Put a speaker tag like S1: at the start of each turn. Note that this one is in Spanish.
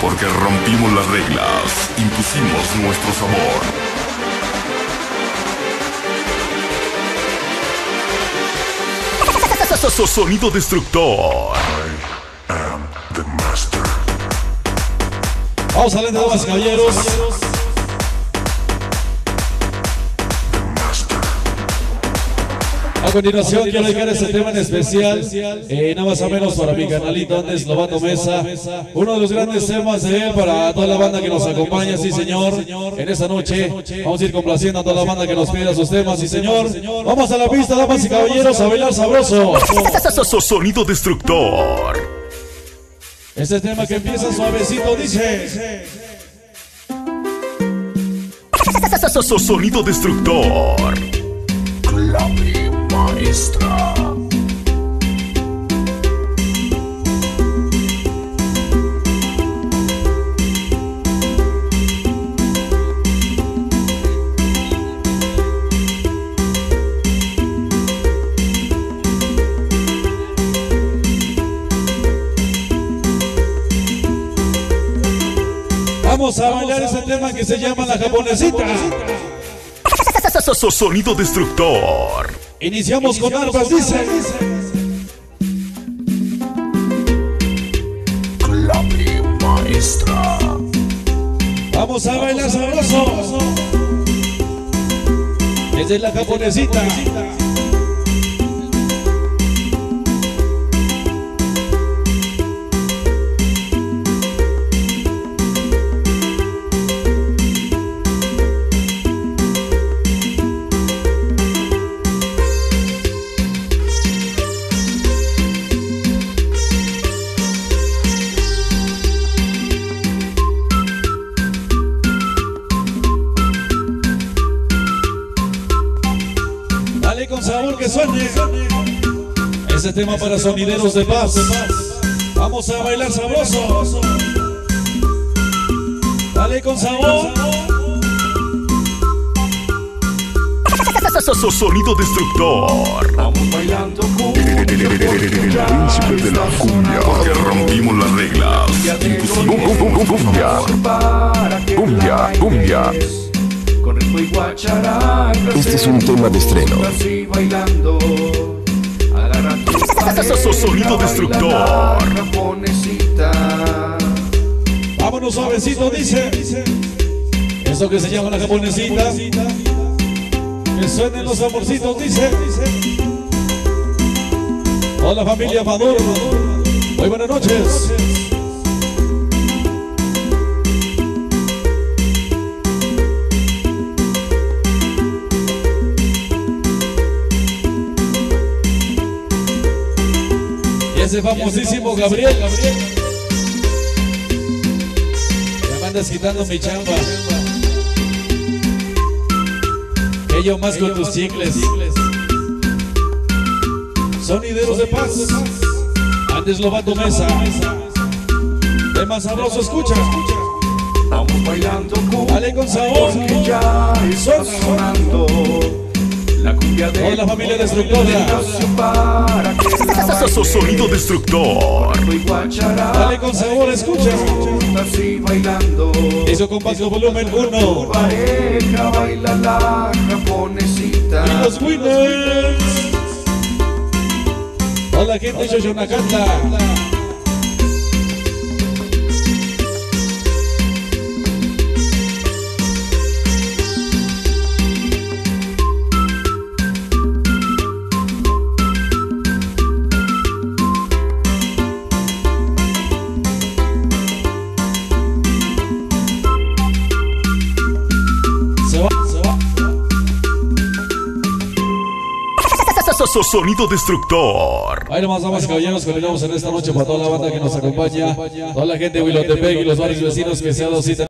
S1: Porque rompimos las reglas, impusimos nuestro sabor. Sonido destructor.
S2: Vamos a la damas caballeros. A continuación quiero dedicar este tema en especial, eh, nada más o menos para mi canalito Andes Lobato Mesa, uno de los grandes temas de él para toda la banda que nos acompaña, sí señor, en esta noche vamos a ir complaciendo a toda la banda que nos pida sus temas, sí señor, vamos a la pista damas y caballeros a bailar sabroso.
S1: Sonido destructor.
S2: Este tema que empieza suavecito dice...
S1: Sonido destructor. Maestra.
S2: Vamos a bailar ese tema que se llama la japonesita.
S1: Sonido destructor.
S2: Iniciamos con arpas, dice.
S1: Clave maestra.
S2: Vamos a bailar sabroso. Esa es la japonesita. Con sabor que suene. Ese tema para sonideros de paz. Vamos a bailar sabroso. Dale con sabor.
S1: Sonido destructor.
S3: Vamos bailando
S1: El príncipe de la cumbia. Porque rompimos las reglas. Cumbia.
S3: para que
S1: Cumbia, cumbia.
S3: Bailes. Con ritmo y guacharaca
S4: Este es un tema de estreno.
S3: Así bailando Agarra tu
S1: Sonido destructor.
S2: Vámonos suavecito, dice. Eso que se llama la japonesita. Que suenen los amorcitos, dice. Hola familia Maduro. Muy buenas noches. Ese famosísimo Gabriel. Me andas quitando mi chamba. Que yo más con tus chicles. Sonideros de paz. Antes lo va tu mesa. Tema sabroso, escucha.
S3: Vamos bailando
S2: Dale con sabor.
S3: Porque ya está sonando La cumbia de
S2: Toda la familia destructora.
S1: Sonido destructor.
S2: Dale con sabor, escucha.
S3: Así bailando
S2: Eso volumen 1.
S3: pareja baila la japonesita
S2: Y los winners. Toda la gente de Yoyonacanta.
S1: Sonido destructor.
S2: Ahí nomás, damas caballeros, continuamos en esta noche para toda la banda que nos acompaña, toda la gente de Huilotepec y los varios vecinos que se han dado cita.